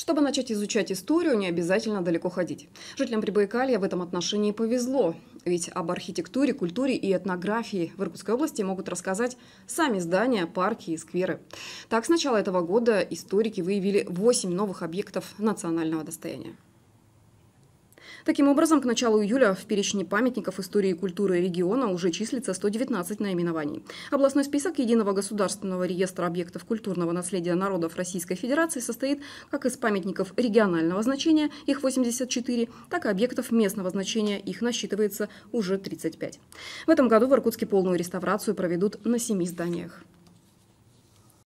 Чтобы начать изучать историю, не обязательно далеко ходить. Жителям Прибайкалья в этом отношении повезло. Ведь об архитектуре, культуре и этнографии в Иркутской области могут рассказать сами здания, парки и скверы. Так, с начала этого года историки выявили 8 новых объектов национального достояния. Таким образом, к началу июля в перечне памятников истории и культуры региона уже числится 119 наименований. Областной список Единого государственного реестра объектов культурного наследия народов Российской Федерации состоит как из памятников регионального значения, их 84, так и объектов местного значения, их насчитывается уже 35. В этом году в Иркутске полную реставрацию проведут на семи зданиях.